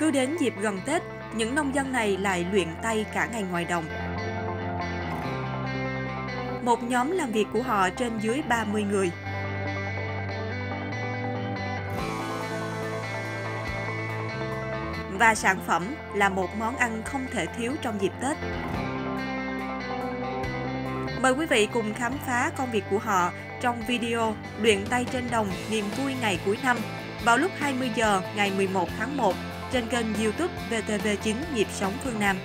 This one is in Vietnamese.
Cứ đến dịp gần Tết, những nông dân này lại luyện tay cả ngày ngoài đồng. Một nhóm làm việc của họ trên dưới 30 người. Và sản phẩm là một món ăn không thể thiếu trong dịp Tết. Mời quý vị cùng khám phá công việc của họ trong video Luyện tay trên đồng niềm vui ngày cuối năm vào lúc 20 giờ ngày 11 tháng 1 trên kênh YouTube VTV9 Nhịp sống phương Nam.